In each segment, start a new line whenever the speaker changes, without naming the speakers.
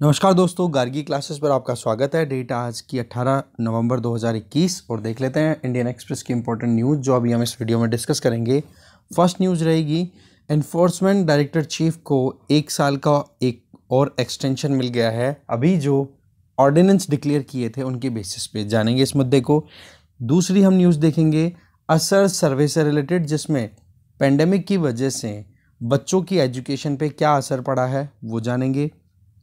नमस्कार दोस्तों, गार्गी क्लासेस पर आपका स्वागत है। डेट आज की 18 नवंबर 2021 और देख लेते हैं इंडियन एक्सप्रेस की इंपॉर्टेंट न्यूज़ जो अभी हम इस वीडियो में डिस्कस करेंगे। फ़र्स्ट न्यूज़ रहेगी एनफोर्समेंट डायरेक्टर चीफ को एक साल का एक और एक्सटेंशन मिल गया है। अभी जो ऑर्डिनेंस डिक्लेयर किए थे उनके बेसिस पे जानेंगे इस मुद्दे को। दूसरी हम न्यूज़ देखेंगे, असर सर्वे से रिलेटेड जिसमें पेंडेमिक की वजह से बच्चों की एजुकेशन पे क्या असर पड़ा है, वो जानेंगे।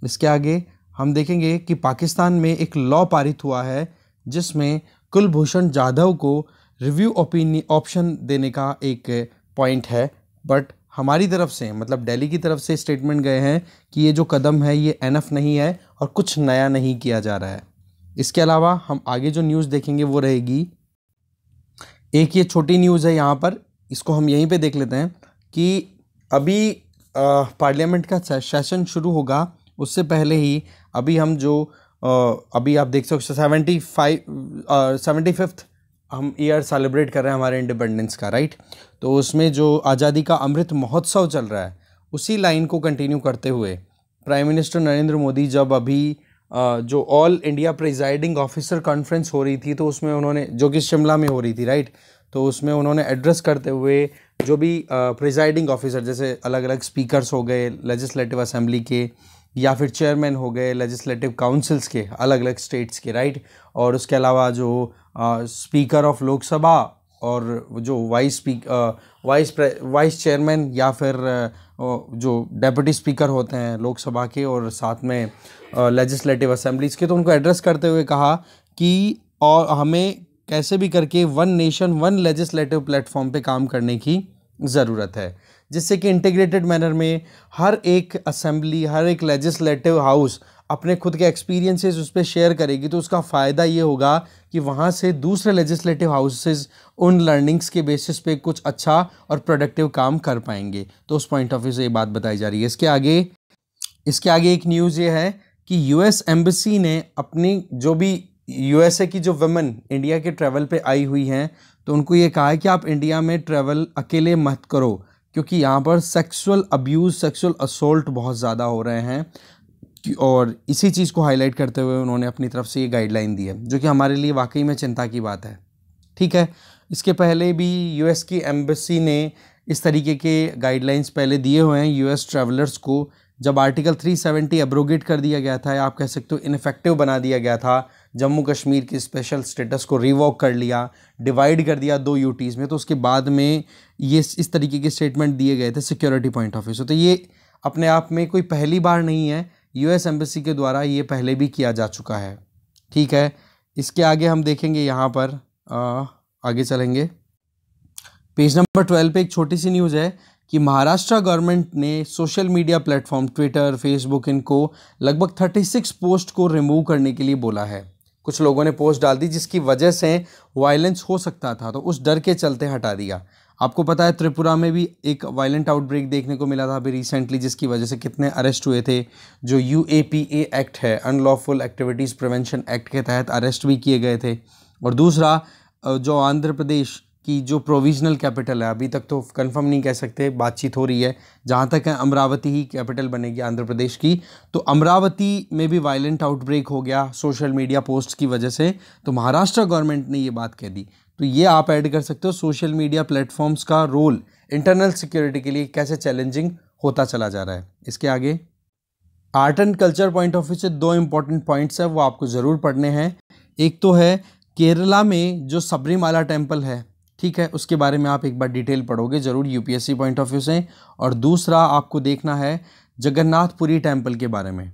इसके आगे हम देखेंगे कि पाकिस्तान में एक लॉ पारित हुआ है, जिसमें कुलभूषण जाधव को रिव्यू ओपिनियन ऑप्शन देने का एक पॉइंट है। बट हमारी तरफ़ से मतलब दिल्ली की तरफ़ से स्टेटमेंट गए हैं कि ये जो कदम है, ये एनफ नहीं है और कुछ नया नहीं किया जा रहा है। इसके अलावा हम आगे जो न्यूज़ देखेंगे, वो रहेगी। एक ये छोटी न्यूज़ है यहाँ पर, इसको हम यहीं पे देख लेते हैं कि अभी पार्लियामेंट का सेशन शुरू होगा उससे पहले ही अभी हम जो अभी आप देख सकते सेवेंटी फाइव सेवेंटी फिफ्थ हम ईयर सेलिब्रेट कर रहे हैं हमारे इंडिपेंडेंस का राइट तो उसमें जो आज़ादी का अमृत महोत्सव चल रहा है, उसी लाइन को कंटिन्यू करते हुए प्राइम मिनिस्टर नरेंद्र मोदी जब अभी जो all India presiding officer conference हो रही थी तो उसमें उन्होंने, जो कि शिमला में हो रही थी राइट तो उसमें उन्होंने एड्रेस करते हुए जो भी प्रिजाइडिंग ऑफिसर जैसे अलग अलग स्पीकर्स हो गए लेजिस्लेटिव असेंबली के या फिर चेयरमैन हो गए लेजिस्लेटिव काउंसिल्स के अलग अलग स्टेट्स के राइट और उसके अलावा जो स्पीकर ऑफ़ लोकसभा और जो vice speak vice vice chairman या फिर जो डेप्यूटी स्पीकर होते हैं लोकसभा के और साथ में लेजिस्लेटिव असेंबलीज़ के तो उनको एड्रेस करते हुए कहा कि और हमें कैसे भी करके one nation one legislative platform पे काम करने की ज़रूरत है। जिससे कि इंटीग्रेटेड मैनर में हर एक असेंबली हर एक लेजिस्लेटिव हाउस अपने खुद के एक्सपीरियंसेस उस पर शेयर करेगी तो उसका फ़ायदा ये होगा कि वहाँ से दूसरे लेजिस्लेटिव हाउसेस उन लर्निंग्स के बेसिस पे कुछ अच्छा और प्रोडक्टिव काम कर पाएँगे। तो उस पॉइंट ऑफ़ व्यू से ये बात बताई जा रही है। इसके आगे इसके आगे एक न्यूज़ ये है कि यूएस एम्बेसी ने अपनी जो भी यूएसए की जो वमेन इंडिया के ट्रैवल पे आई हुई हैं तो उनको ये कहा है कि आप इंडिया में ट्रैवल अकेले मत करो। क्योंकि यहाँ पर सेक्सुअल अब्यूज़ सेक्सुअल असोल्ट बहुत ज़्यादा हो रहे हैं और इसी चीज़ को हाईलाइट करते हुए उन्होंने अपनी तरफ़ से ये गाइडलाइन दी है, जो कि हमारे लिए वाकई में चिंता की बात है। ठीक है? इसके पहले भी यूएस की एम्बेसी ने इस तरीके के गाइडलाइंस पहले दिए हुए हैं यूएस ट्रैवलर्स को जब आर्टिकल 370 एब्रोगेट कर दिया गया था या आप कह सकते हो इनफेक्टिव बना दिया गया था जम्मू कश्मीर की स्पेशल स्टेटस को रिवॉक कर लिया डिवाइड कर दिया दो यूटीज़ में तो उसके बाद में ये इस तरीके के स्टेटमेंट दिए गए थे सिक्योरिटी पॉइंट ऑफ़ व्यू तो ये अपने आप में कोई पहली बार नहीं है यूएस एम्बेसी के द्वारा ये पहले भी किया जा चुका है। ठीक है इसके आगे हम देखेंगे यहाँ पर आ, आगे चलेंगे। पेज नंबर ट्वेल्व पे एक छोटी सी न्यूज़ है कि महाराष्ट्र गवर्नमेंट ने social media platform Twitter, Facebook, इनको लगभग 36 पोस्ट को रिमूव करने के लिए बोला है। कुछ लोगों ने पोस्ट डाल दी जिसकी वजह से वायलेंस हो सकता था तो उस डर के चलते हटा दिया। आपको पता है, त्रिपुरा में भी एक वायलेंट आउटब्रेक देखने को मिला था अभी रिसेंटली जिसकी वजह से कितने अरेस्ट हुए थे। जो यू एक्ट है अनलॉफुल एक्टिविटीज़ प्रिवेंशन एक्ट के तहत अरेस्ट भी किए गए थे। और दूसरा जो आंध्र प्रदेश कि जो प्रोविजनल कैपिटल है, अभी तक तो कंफर्म नहीं कह सकते, बातचीत हो रही है। जहाँ तक है, अमरावती ही कैपिटल बनेगी आंध्र प्रदेश की। तो अमरावती में भी वायलेंट आउटब्रेक हो गया सोशल मीडिया पोस्ट की वजह से। तो महाराष्ट्र गवर्नमेंट ने ये बात कह दी। तो ये आप ऐड कर सकते हो सोशल मीडिया प्लेटफॉर्म्स का रोल इंटरनल सिक्योरिटी के लिए कैसे चैलेंजिंग होता चला जा रहा है। इसके आगे art and culture point of view से दो इंपॉर्टेंट पॉइंट्स हैं, वो आपको ज़रूर पढ़ने हैं। एक तो है, केरला में जो सबरीमाला टेंपल है ठीक है, उसके बारे में आप एक बार डिटेल पढ़ोगे, ज़रूर यूपीएससी पॉइंट ऑफ़ व्यू से। और दूसरा आपको देखना है जगन्नाथपुरी टेंपल के बारे में।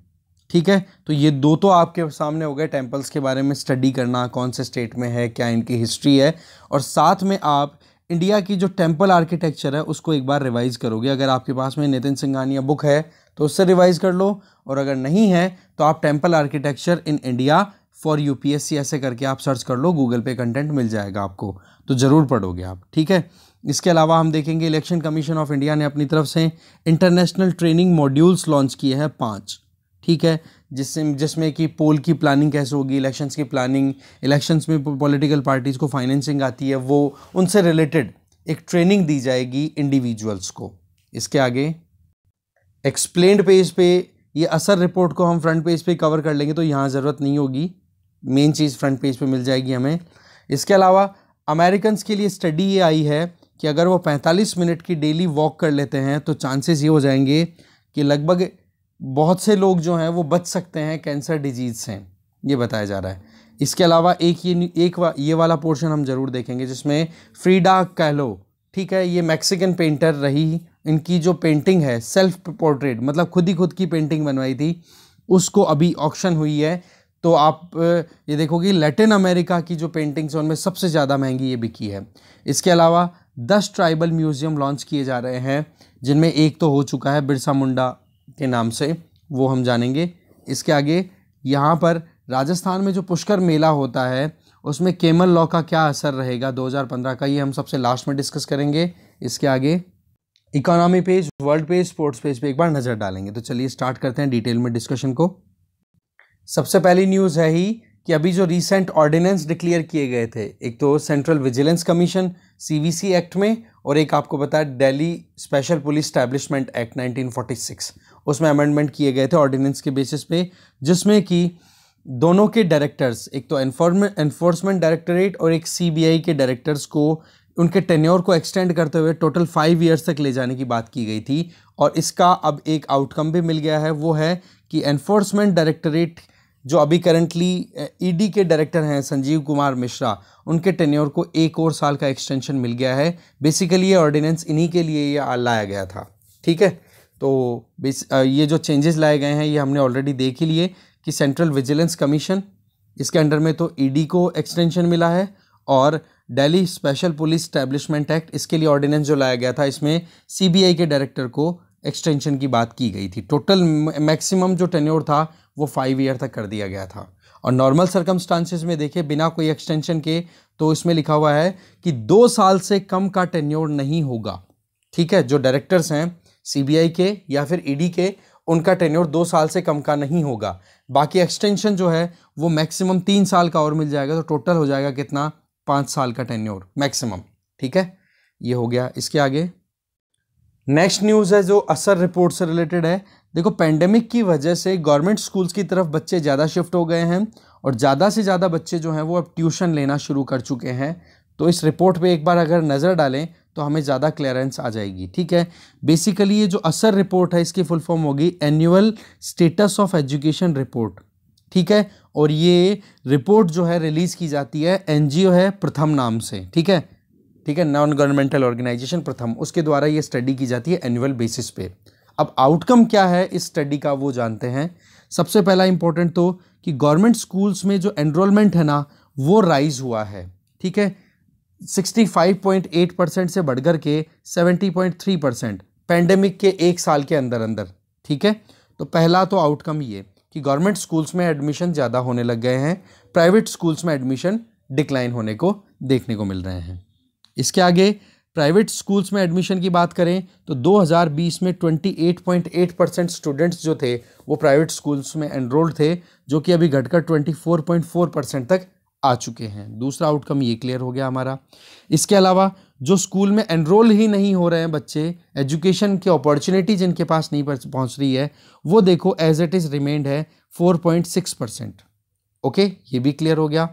ठीक है तो ये दो तो आपके सामने हो गए टेम्पल्स के बारे में स्टडी करना, कौन से स्टेट में है, क्या इनकी हिस्ट्री है। और साथ में आप इंडिया की जो टेंपल आर्किटेक्चर है, उसको एक बार रिवाइज करोगे। अगर आपके पास में नितिन सिंघानिया बुक है तो उससे रिवाइज कर लो। और अगर नहीं है तो आप temple architecture in India for UPSC ऐसे करके आप सर्च कर लो गूगल पे कंटेंट मिल जाएगा आपको तो ज़रूर पढ़ोगे आप, ठीक है? इसके अलावा हम देखेंगे इलेक्शन कमीशन ऑफ़ इंडिया ने अपनी तरफ़ से इंटरनेशनल ट्रेनिंग मॉड्यूल्स लॉन्च किए हैं पाँच, ठीक है? जिससे, जिसमें कि पोल की प्लानिंग कैसे होगी इलेक्शंस की प्लानिंग इलेक्शंस में पॉलिटिकल पार्टीज़ को फाइनेंसिंग आती है, वो उनसे रिलेटेड एक ट्रेनिंग दी जाएगी इंडिविजुअल्स को। इसके आगे एक्सप्लेन्ड पेज पे ये असर रिपोर्ट को हम फ्रंट पेज पे कवर कर लेंगे तो यहाँ ज़रूरत नहीं होगी। मेन चीज़ फ्रंट पेज पे मिल जाएगी हमें। इसके अलावा अमेरिकन के लिए स्टडी ये आई है कि अगर वो 45 मिनट की डेली वॉक कर लेते हैं तो चांसेस ये हो जाएँगे कि लगभग बहुत से लोग जो हैं वो बच सकते हैं कैंसर डिज़ीज़ से। ये बताया जा रहा है। इसके अलावा एक ये एक वा, ये वाला पोर्शन हम ज़रूर देखेंगे जिसमें फ्रीडा कैलो ठीक है ये मैक्सिकन पेंटर रही इनकी जो पेंटिंग है सेल्फ पोर्ट्रेट मतलब खुद ही खुद की पेंटिंग बनवाई थी उसको अभी ऑक्शन हुई है। तो आप, ये देखोगे लैटिन अमेरिका की जो पेंटिंग्स हैं, उनमें सबसे ज़्यादा महँगी ये बिकी है। इसके अलावा दस ट्राइबल म्यूज़ियम लॉन्च किए जा रहे हैं, जिनमें एक तो हो चुका है बिरसा मुंडा के नाम से, वो हम जानेंगे। इसके आगे, यहाँ पर राजस्थान में जो पुष्कर मेला होता है, उसमें केमल लॉ का क्या असर रहेगा 2015 का, ये हम सबसे लास्ट में डिस्कस करेंगे। इसके आगे economy page world page sports page पे एक बार नज़र डालेंगे। तो चलिए स्टार्ट करते हैं डिटेल में डिस्कशन को। सबसे पहली न्यूज़ है ही कि अभी जो रीसेंट ऑर्डिनेंस डिक्लेयर किए गए थे, एक तो central vigilance commission CVC act में, और एक आपको बताया Delhi special police establishment act 1946 उसमें अमेंडमेंट किए गए थे ऑर्डिनेंस के बेसिस पे, जिसमें कि दोनों के डायरेक्टर्स एक तो एनफोर्समेंट डायरेक्टरेट और एक सीबीआई के डायरेक्टर्स को, उनके टेन्योर को एक्सटेंड करते हुए टोटल फाइव ईयर्स तक ले जाने की बात की गई थी। और इसका अब एक आउटकम भी मिल गया है, वो है कि एनफोर्समेंट डायरेक्टरेट जो अभी करंटली ईडी के डायरेक्टर हैं संजीव कुमार मिश्रा, उनके टेन्योर को एक और साल का एक्सटेंशन मिल गया है। बेसिकली ये ऑर्डिनेंस इन्हीं के लिए ये लाया गया था। ठीक है? तो ये जो चेंजेस लाए गए हैं, ये हमने ऑलरेडी देख ही लिए कि सेंट्रल विजिलेंस कमीशन इसके अंडर में तो ईडी को एक्सटेंशन मिला है और Delhi special police establishment act इसके लिए ऑर्डिनेंस जो लाया गया था, इसमें सीबीआई के डायरेक्टर को एक्सटेंशन की बात की गई थी। टोटल मैक्सिमम जो टेन्योर था वो फाइव ईयर तक कर दिया गया था। और नॉर्मल सरकमस्टांसिस में देखें बिना कोई एक्सटेंशन के तो इसमें लिखा हुआ है कि दो साल से कम का टेन्योर नहीं होगा। ठीक है? जो डायरेक्टर्स हैं सीबीआई के या फिर ईडी के, उनका टेन्योर दो साल से कम का नहीं होगा। बाकी एक्सटेंशन जो है, वो मैक्सिमम तीन साल का और मिल जाएगा तो टोटल हो जाएगा कितना? पाँच साल का टेन्योर मैक्सिमम ठीक है? ये हो गया। इसके आगे। नेक्स्ट न्यूज़ है जो असर रिपोर्ट से रिलेटेड है। देखो पेंडेमिक की वजह से गवर्नमेंट स्कूल्स की तरफ़ बच्चे ज़्यादा शिफ्ट हो गए हैं और ज़्यादा से ज़्यादा बच्चे जो हैं वो अब ट्यूशन लेना शुरू कर चुके हैं। तो इस रिपोर्ट पे एक बार अगर नज़र डालें तो हमें ज़्यादा क्लियरेंस आ जाएगी, ठीक है? बेसिकली ये जो असर रिपोर्ट है, इसकी फुल फॉर्म होगी annual status of education report ठीक है? और ये रिपोर्ट जो है रिलीज़ की जाती है एनजीओ है प्रथम नाम से, ठीक है? ठीक है नॉन गवर्नमेंटल ऑर्गेनाइजेशन प्रथम, उसके द्वारा ये स्टडी की जाती है एनुअल बेसिस पे। अब आउटकम क्या है इस स्टडी का वो जानते हैं। सबसे पहला इंपॉर्टेंट तो कि गवर्नमेंट स्कूल्स में जो एनरोलमेंट है ना, वो राइज हुआ है, ठीक है? 65.8 परसेंट से बढ़कर के 70.3 परसेंट पैंडेमिक के एक साल के अंदर अंदर, ठीक है? तो पहला तो आउटकम ये कि गवर्नमेंट स्कूल्स में एडमिशन ज़्यादा होने लग गए हैं प्राइवेट स्कूल्स में एडमिशन डिक्लाइन होने को देखने को मिल रहे हैं। इसके आगे प्राइवेट स्कूल्स में एडमिशन की बात करें तो 2020 में 28.8 परसेंट स्टूडेंट्स जो थे, वो प्राइवेट स्कूल्स में एनरोल्ड थे, जो कि अभी घटकर 24.4 परसेंट तक आ चुके हैं। दूसरा आउटकम ये क्लियर हो गया हमारा। इसके अलावा, जो स्कूल में एनरोल ही नहीं हो रहे हैं बच्चे एजुकेशन की अपॉर्चुनिटी जिनके पास नहीं पहुँच रही है, वो देखो एज इट इज़ रिमेंड है 4.6 परसेंट ओके ये भी क्लियर हो गया।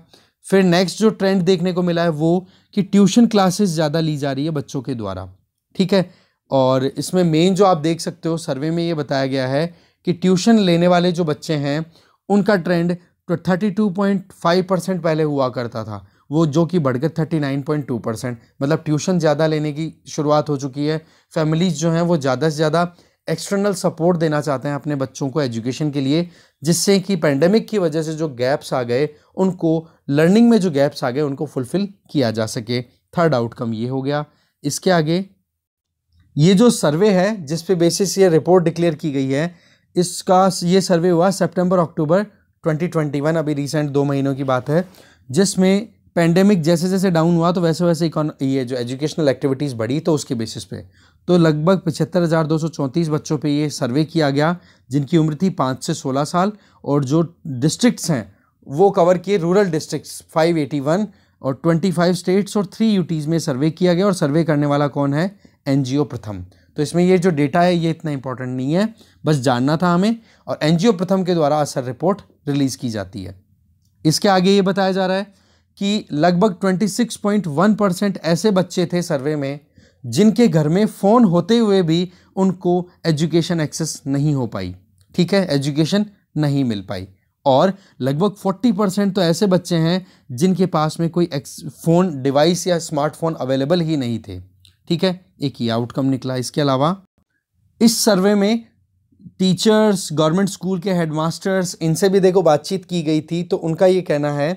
फिर नेक्स्ट जो ट्रेंड देखने को मिला है वो कि ट्यूशन क्लासेस ज़्यादा ली जा रही है बच्चों के द्वारा, ठीक है? और इसमें मेन जो आप देख सकते हो सर्वे में ये बताया गया है कि ट्यूशन लेने वाले जो बच्चे हैं, उनका ट्रेंड तो thirty two point five percent पहले हुआ करता था। वो जो कि बढ़कर thirty nine point two percent मतलब ट्यूशन ज़्यादा लेने की शुरुआत हो चुकी है। फैमिलीज़ जो हैं वो ज़्यादा से ज़्यादा एक्सटर्नल सपोर्ट देना चाहते हैं अपने बच्चों को एजुकेशन के लिए, जिससे कि पेंडेमिक की वजह से जो गैप्स आ गए, उनको लर्निंग में जो गैप्स आ गए, उनको फुलफ़िल किया जा सके। थर्ड आउटकम ये हो गया। इसके आगे, ये जो सर्वे है, जिस पे बेसिस ये रिपोर्ट डिक्लेयर की गई है, इसका ये सर्वे हुआ सितंबर अक्टूबर 2021 अभी रिसेंट दो महीनों की बात है, जिसमें पेंडेमिक जैसे जैसे डाउन हुआ तो वैसे वैसे ये जो एजुकेशनल एक्टिविटीज़ बढ़ी तो उसके बेसिस पे। तो लगभग पचहत्तर हज़ार दो सौ चौंतीस बच्चों पे ये सर्वे किया गया, जिनकी उम्र थी पाँच से सोलह साल, और जो डिस्ट्रिक्ट्स हैं, वो कवर किए rural districts five eighty one और ट्वेंटी फाइव स्टेट्स और थ्री यूटीज़ में सर्वे किया गया, और सर्वे करने वाला कौन है? एनजीओ प्रथम तो इसमें ये जो डेटा है, ये इतना इंपॉर्टेंट नहीं है, बस जानना था हमें, और एनजीओ प्रथम के द्वारा असर रिपोर्ट रिलीज़ की जाती है। इसके आगे ये बताया जा रहा है कि लगभग 26.1 परसेंट ऐसे बच्चे थे सर्वे में जिनके घर में फ़ोन होते हुए भी उनको एजुकेशन एक्सेस नहीं हो पाई। ठीक है, एजुकेशन नहीं मिल पाई। और लगभग 40 परसेंट तो ऐसे बच्चे हैं जिनके पास में कोई फ़ोन, डिवाइस या स्मार्टफ़ोन अवेलेबल ही नहीं थे। ठीक है, एक ही आउटकम निकला इसके अलावा। इस सर्वे में टीचर्स, गवर्नमेंट स्कूल के हेडमास्टर्स, इनसे भी देखो बातचीत की गई थी तो उनका ये कहना है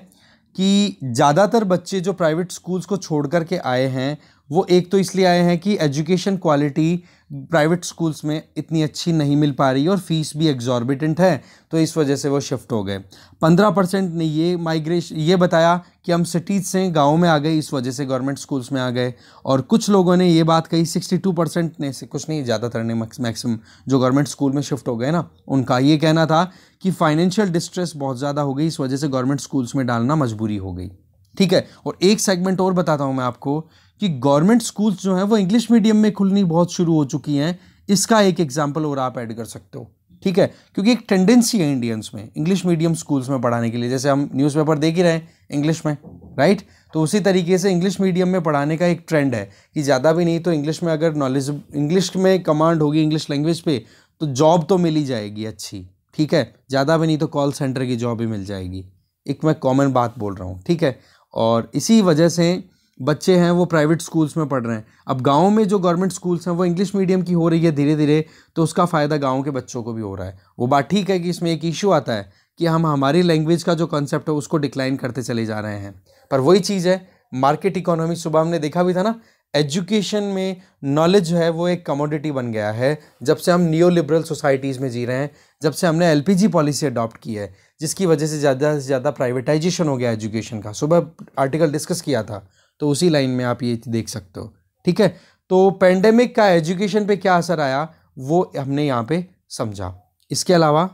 कि ज़्यादातर बच्चे जो प्राइवेट स्कूल्स को छोड़ कर के आए हैं वो एक तो इसलिए आए हैं कि एजुकेशन क्वालिटी प्राइवेट स्कूल्स में इतनी अच्छी नहीं मिल पा रही और फ़ीस भी एग्जॉर्बिटेंट है तो इस वजह से वो शिफ्ट हो गए। पंद्रह परसेंट ने ये माइग्रेशन ये बताया कि हम सिटीज़ से गाँव में आ गए, इस वजह से गवर्नमेंट स्कूल्स में आ गए। और कुछ लोगों ने ये बात कही सिक्सटी टू परसेंट ने से कुछ नहीं, ज़्यादातर ने मैक्सिमम जो गवर्नमेंट स्कूल में शिफ्ट हो गए ना, उनका ये कहना था कि फाइनेंशियल डिस्ट्रेस बहुत ज़्यादा हो गई, इस वजह से गवर्नमेंट स्कूल्स में डालना मजबूरी हो गई। ठीक है, और एक सेगमेंट और बताता हूँ मैं आपको कि गवर्नमेंट स्कूल्स जो हैं, वो इंग्लिश मीडियम में खुलनी बहुत शुरू हो चुकी हैं। इसका एक एग्ज़ाम्पल और आप ऐड कर सकते हो, ठीक है? क्योंकि एक टेंडेंसी है इंडियंस में इंग्लिश मीडियम स्कूल्स में पढ़ाने के लिए। जैसे हम न्यूज़पेपर देख ही रहे हैं इंग्लिश में राइट तो उसी तरीके से इंग्लिश मीडियम में पढ़ाने का एक ट्रेंड है कि ज़्यादा भी नहीं तो इंग्लिश में अगर नॉलेज इंग्लिश में कमांड होगी इंग्लिश लैंग्वेज पे तो जॉब तो मिल ही जाएगी अच्छी, ठीक है? ज़्यादा भी नहीं तो कॉल सेंटर की जॉब भी मिल जाएगी। एक मैं कॉमन बात बोल रहा हूँ, ठीक है? और इसी वजह से बच्चे हैं, वो प्राइवेट स्कूल्स में पढ़ रहे हैं। अब गाँव में जो गवर्नमेंट स्कूल्स हैं, वो इंग्लिश मीडियम की हो रही है धीरे धीरे तो उसका फ़ायदा गाँव के बच्चों को भी हो रहा है। वो बात ठीक है कि इसमें एक इशू आता है कि हम हमारी लैंग्वेज का जो कॉन्सेप्ट है, उसको डिक्लाइन करते चले जा रहे हैं। पर वही चीज़ है मार्केट इकोनॉमी सुबह हमने देखा भी था ना एजुकेशन में नॉलेज जो है, वो एक कमोडिटी बन गया है। जब से हम नियो लिबरल सोसाइटीज़ में जी रहे हैं, जब से हमने एलपीजी पॉलिसी अडॉप्ट की है, जिसकी वजह से ज़्यादा से ज़्यादा प्राइवेटाइजेशन हो गया एजुकेशन का। सुबह आर्टिकल डिस्कस किया था तो उसी लाइन में आप ये देख सकते हो। ठीक है? तो पेंडेमिक का एजुकेशन पे क्या असर आया, वो हमने यहाँ पे समझा। इसके अलावा,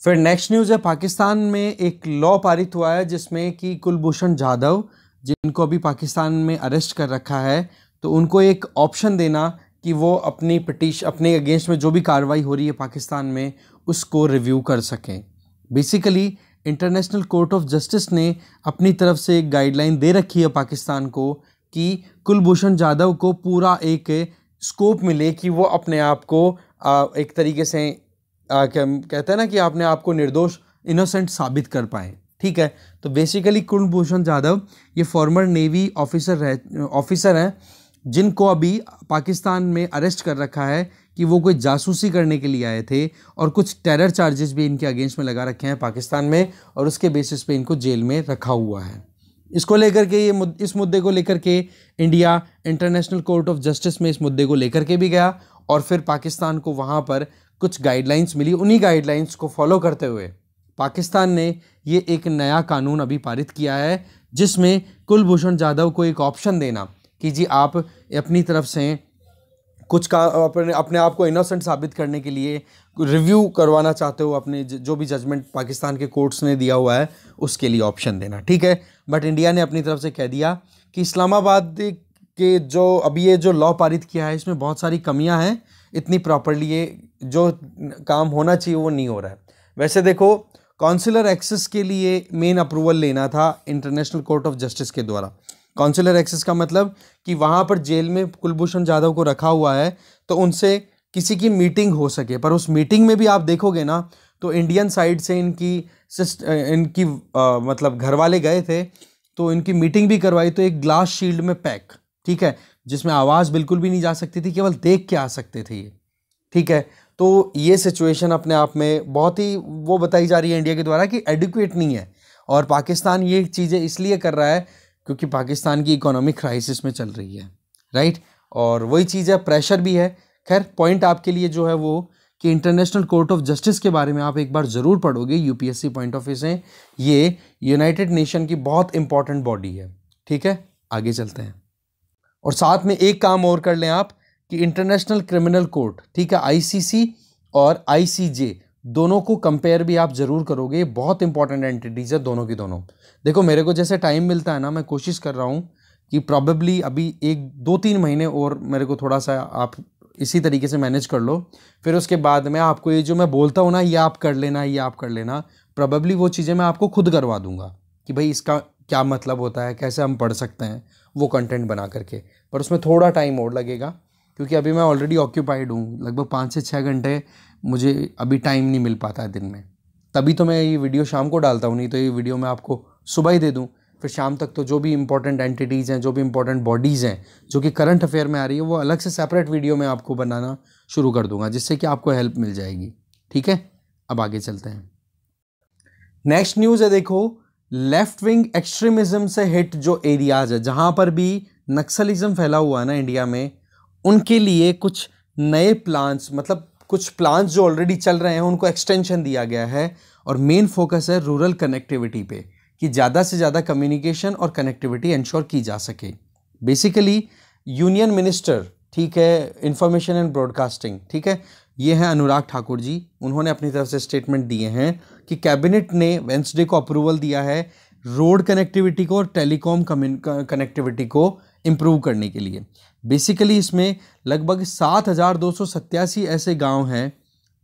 फिर नेक्स्ट न्यूज़ है, पाकिस्तान में एक लॉ पारित हुआ है, जिसमें कि कुलभूषण जाधव, जिनको अभी पाकिस्तान में अरेस्ट कर रखा है तो उनको एक ऑप्शन देना कि वो अपनी पटिश अपने अगेंस्ट में जो भी कार्रवाई हो रही है पाकिस्तान में, उसको रिव्यू कर सकें। Basically international court of justice ने अपनी तरफ़ से एक गाइडलाइन दे रखी है पाकिस्तान को कि कुलभूषण जाधव को पूरा एक स्कोप मिले कि वो अपने आप को एक तरीके से कहते हैं ना कि आपने आपको निर्दोष इनोसेंट साबित कर पाए। ठीक है? तो बेसिकली कुलभूषण जाधव ये फॉर्मर नेवी ऑफिसर रह ऑफिसर हैं, जिनको अभी पाकिस्तान में अरेस्ट कर रखा है कि वो कोई जासूसी करने के लिए आए थे और कुछ टेरर चार्जेस भी इनके अगेंस्ट में लगा रखे हैं पाकिस्तान में और उसके बेसिस पे इनको जेल में रखा हुआ है। इसको लेकर के ये मुद, इस मुद्दे को लेकर के India international court of justice में इस मुद्दे को लेकर के भी गया और फिर पाकिस्तान को वहाँ पर कुछ गाइडलाइंस मिली। उन्हीं गाइडलाइंस को फॉलो करते हुए पाकिस्तान ने ये एक नया कानून अभी पारित किया है जिसमें कुलभूषण जाधव को एक ऑप्शन देना कि जी आप अपनी तरफ़ से कुछ का अपने अपने आप को इनोसेंट साबित करने के लिए रिव्यू करवाना चाहते हो अपने जो भी जजमेंट पाकिस्तान के कोर्ट्स ने दिया हुआ है, उसके लिए ऑप्शन देना, ठीक है? बट इंडिया ने अपनी तरफ़ से कह दिया कि इस्लामाबाद के जो, अभी ये जो लॉ पारित किया है, इसमें बहुत सारी कमियाँ हैं, इतनी प्रॉपरली ये जो काम होना चाहिए वो नहीं हो रहा है। वैसे देखो काउंसिलर एक्सेस के लिए मेन अप्रूवल लेना था इंटरनेशनल कोर्ट ऑफ़ जस्टिस के द्वारा। काउंसिलर एक्सेस का मतलब कि वहाँ पर जेल में कुलभूषण जाधव को रखा हुआ है तो उनसे किसी की मीटिंग हो सके। पर उस मीटिंग में भी आप देखोगे ना तो इंडियन साइड से इनकी सिस्ट इनकी आ, मतलब घर वाले गए थे तो इनकी मीटिंग भी करवाई तो एक ग्लास शील्ड में पैक ठीक है? जिसमें आवाज़ बिल्कुल भी नहीं जा सकती थी केवल देख के आ सकते थे ये ठीक है? तो ये सिचुएशन अपने आप में बहुत ही वो बताई जा रही है इंडिया के द्वारा कि एडुकेट नहीं है। और पाकिस्तान ये चीज़ें इसलिए कर रहा है क्योंकि पाकिस्तान की इकोनॉमिक क्राइसिस में चल रही है राइट और वही चीज़ है प्रेशर भी है। खैर पॉइंट आपके लिए जो है वो कि इंटरनेशनल कोर्ट ऑफ़ जस्टिस के बारे में आप एक बार ज़रूर पढ़ोगे यूपीएससी पॉइंट ऑफ़ व्यू से। ये यूनाइटेड नेशन की बहुत इंपॉर्टेंट बॉडी है, ठीक है? आगे चलते हैं। और साथ में एक काम और कर लें आप कि इंटरनेशनल क्रिमिनल कोर्ट ठीक है आईसीसी और आईसीजे दोनों को कंपेयर भी आप ज़रूर करोगे। बहुत इंपॉर्टेंट एंटिटीज़ है दोनों की दोनों। देखो, मेरे को जैसे टाइम मिलता है ना, मैं कोशिश कर रहा हूँ कि प्रॉबेबली अभी एक, दो, तीन महीने और मेरे को थोड़ा सा आप इसी तरीके से मैनेज कर लो। फिर उसके बाद में आपको ये जो मैं बोलता हूँ ना, ये आप कर लेना, ये आप कर लेना प्रॉबेबली वो चीज़ें मैं आपको खुद करवा दूँगा कि भाई इसका क्या मतलब होता है, कैसे हम पढ़ सकते हैं वो कंटेंट बना करके। पर उसमें थोड़ा टाइम और लगेगा। क्योंकि अभी मैं ऑलरेडी ऑक्यूपाइड हूँ। लगभग पाँच से छः घंटे मुझे अभी टाइम नहीं मिल पाता है दिन में। तभी तो मैं ये वीडियो शाम को डालता हूँ, नहीं तो ये वीडियो मैं आपको सुबह ही दे दूँ। फिर शाम तक तो जो भी इंपॉर्टेंट एंटिटीज़ हैं, जो भी इंपॉर्टेंट बॉडीज़ हैं, जो कि करंट अफेयर में आ रही है, वो अलग से सेपरेट वीडियो में आपको बनाना शुरू कर दूँगा, जिससे कि आपको हेल्प मिल जाएगी। ठीक है? अब आगे चलते हैं। नेक्स्ट न्यूज़ है देखो लेफ़्ट विंग एक्सट्रीमिज्म से हिट जो एरियाज़ है, जहाँ पर भी नक्सलिज्म फैला हुआ है ना इंडिया में उनके लिए कुछ नए प्लान्स मतलब कुछ प्लान्स जो ऑलरेडी चल रहे हैं, उनको एक्सटेंशन दिया गया है और मेन फोकस है रूरल कनेक्टिविटी पे कि ज़्यादा से ज़्यादा कम्युनिकेशन और कनेक्टिविटी इंश्योर की जा सके। बेसिकली यूनियन मिनिस्टर ठीक है इंफॉर्मेशन एंड ब्रॉडकास्टिंग ठीक है, ये हैं अनुराग ठाकुर जी। उन्होंने अपनी तरफ़ से स्टेटमेंट दिए हैं कि कैबिनेट ने वेंसडे को अप्रूवल दिया है रोड कनेक्टिविटी को और टेलीकॉम कनेक्टिविटी को इम्प्रूव करने के लिए। बेसिकली इसमें लगभग सात हज़ार दो सौ सत्यासी ऐसे गाँव हैं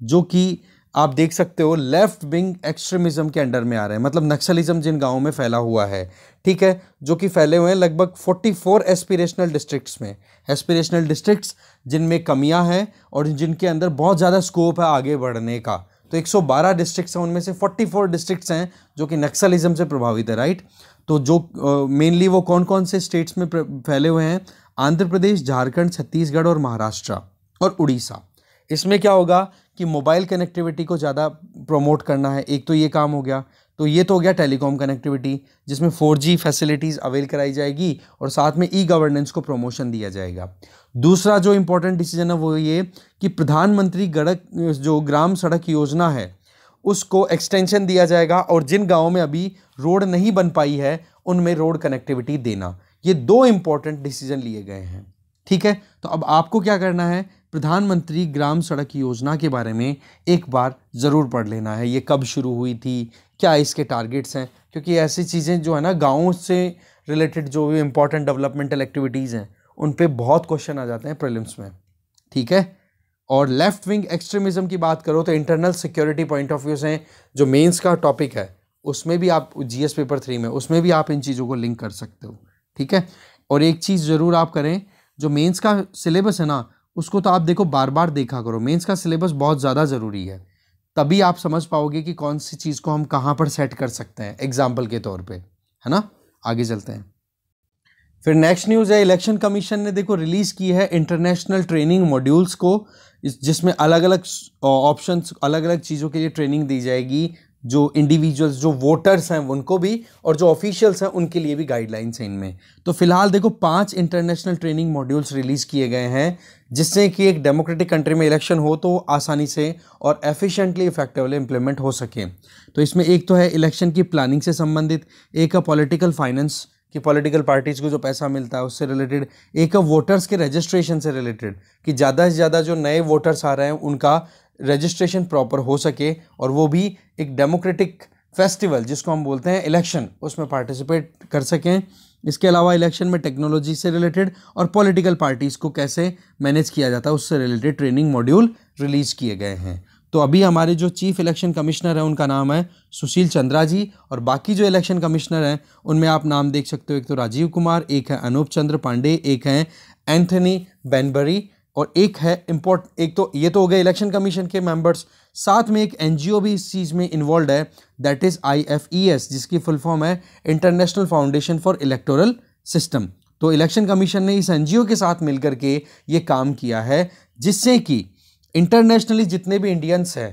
जो कि आप देख सकते हो लेफ़्ट विंग एक्सट्रीमिज्म के अंडर में आ रहे हैं। मतलब नक्सलिज्म जिन गाँवों में फैला हुआ है ठीक है जो कि फैले हुए हैं लगभग 44 एस्पिरेशनल डिस्ट्रिक्ट्स में। एस्पिरेशनल डिस्ट्रिक्ट्स जिनमें कमियाँ हैं और जिनके अंदर बहुत ज़्यादा स्कोप है आगे बढ़ने का। तो 112 डिस्ट्रिक्ट्स हैं उनमें से 44 डिस्ट्रिक्ट्स हैं जो कि नक्सलिज्म से प्रभावित है राइट तो जो मेनली uh, वो कौन कौन से स्टेट्स में फैले हुए हैं? आंध्र प्रदेश, झारखंड, छत्तीसगढ़ और महाराष्ट्र और उड़ीसा। इसमें क्या होगा कि मोबाइल कनेक्टिविटी को ज़्यादा प्रमोट करना है। एक तो ये काम हो गया तो ये तो हो गया टेलीकॉम कनेक्टिविटी, जिसमें 4G फैसिलिटीज़ अवेल कराई जाएगी और साथ में ई गवर्नेंस को प्रमोशन दिया जाएगा। दूसरा जो इम्पोर्टेंट डिसीज़न है वो ये कि प्रधानमंत्री गड़क, जो ग्राम सड़क योजना है, उसको एक्सटेंशन दिया जाएगा और जिन गाँवों में अभी रोड नहीं बन पाई है, उनमें रोड कनेक्टिविटी देना। ये दो इंपॉर्टेंट डिसीज़न लिए गए हैं। ठीक है? तो अब आपको क्या करना है? प्रधानमंत्री ग्राम सड़क योजना के बारे में एक बार ज़रूर पढ़ लेना है। ये कब शुरू हुई थी? क्या इसके टारगेट्स हैं? क्योंकि ऐसी चीज़ें जो है ना, गाँव से रिलेटेड जो भी इंपॉर्टेंट डेवलपमेंटल एक्टिविटीज़ हैं, उन पर बहुत क्वेश्चन आ जाते हैं प्रिलिम्स में। ठीक है? और लेफ़्ट विंग एक्सट्रीमिज्म की बात करो तो internal security point of view से जो मेंस का टॉपिक है, उसमें भी आप जीएस पेपर थ्री में, उसमें भी आप इन चीज़ों को लिंक कर सकते हो। ठीक है? और एक चीज़ ज़रूर आप करें, जो मेंस का सिलेबस है ना, उसको तो आप देखो बार बार देखा करो। मेंस का सिलेबस बहुत ज़्यादा ज़रूरी है। तभी आप समझ पाओगे कि कौन सी चीज़ को हम कहाँ पर सेट कर सकते हैं एग्ज़ाम्पल के तौर पे, है ना? आगे चलते हैं। फिर नेक्स्ट न्यूज़ है, इलेक्शन कमीशन ने देखो रिलीज़ की है इंटरनेशनल ट्रेनिंग मॉड्यूल्स को जिसमें अलग अलग ऑप्शंस अलग अलग चीज़ों के लिए ट्रेनिंग दी जाएगी। जो इंडिविजुअल्स जो वोटर्स हैं, उनको भी और जो ऑफिशियल्स हैं, उनके लिए भी गाइडलाइंस हैं इनमें। तो फ़िलहाल देखो, पाँच इंटरनेशनल ट्रेनिंग मॉड्यूल्स रिलीज़ किए गए हैं, जिससे कि एक डेमोक्रेटिक कंट्री में इलेक्शन हो तो आसानी से और एफिशिएंटली इफेक्टिवली इम्प्लीमेंट हो सके। तो इसमें एक तो है इलेक्शन की प्लानिंग से संबंधित, एक है पॉलिटिकल फाइनेंस कि पॉलिटिकल पार्टीज़ को जो पैसा मिलता है उससे रिलेटेड एक वोटर्स के रजिस्ट्रेशन से रिलेटेड कि ज़्यादा से ज़्यादा जो नए वोटर्स आ रहे हैं, उनका रजिस्ट्रेशन प्रॉपर हो सके और वो भी एक डेमोक्रेटिक फेस्टिवल जिसको हम बोलते हैं इलेक्शन उसमें पार्टिसिपेट कर सकें। इसके अलावा इलेक्शन में टेक्नोलॉजी से रिलेटेड और पॉलिटिकल पार्टीज़ को कैसे मैनेज किया जाता है, उससे रिलेटेड ट्रेनिंग मॉड्यूल रिलीज़ किए गए हैं। तो अभी हमारे जो चीफ इलेक्शन कमिश्नर है, उनका नाम है सुशील चंद्रा जी और बाकी जो इलेक्शन कमिश्नर हैं, उनमें आप नाम देख सकते हो। एक तो राजीव कुमार, एक है अनूप चंद्र पांडे, एक हैं एंथनी बेनबरी और एक है इम्पोर्ट एक तो ये तो हो गया इलेक्शन कमीशन के मेंबर्स साथ में एक एनजीओ भी इस चीज़ में इन्वॉल्व है दैट इज़ आईएफईएस जिसकी फुल फॉर्म है international foundation for electoral system तो इलेक्शन कमीशन ने इस एनजीओ के साथ मिलकर के ये काम किया है, जिससे कि इंटरनेशनली जितने भी इंडियंस हैं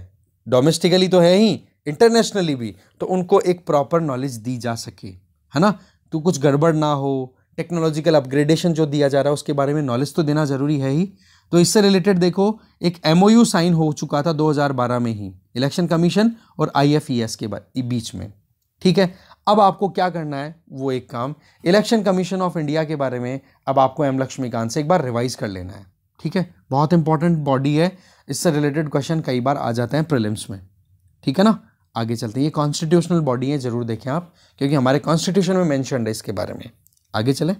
डोमेस्टिकली तो है ही इंटरनेशनली भी तो उनको एक प्रॉपर नॉलेज दी जा सके, है ना? तो कुछ गड़बड़ ना हो टेक्नोलॉजिकल अपग्रेडेशन जो दिया जा रहा है, उसके बारे में नॉलेज तो देना ज़रूरी है ही। तो इससे रिलेटेड देखो, एक एमओयू साइन हो चुका था 2012 में ही इलेक्शन कमीशन और आईएफईएस के बीच में। ठीक है? अब आपको क्या करना है? वो एक काम इलेक्शन कमीशन ऑफ़ इंडिया के बारे में अब आपको एम लक्ष्मीकांत से एक बार रिवाइज कर लेना है। ठीक है? बहुत इंपॉर्टेंट बॉडी है। इससे रिलेटेड क्वेश्चन कई बार आ जाते हैं प्रिलिम्स में। ठीक है ना? आगे चलते हैं। ये कॉन्स्टिट्यूशनल बॉडी है, ज़रूर देखें आप, क्योंकि हमारे कॉन्स्टिट्यूशन में मैंशन है इसके बारे में। आगे चलें।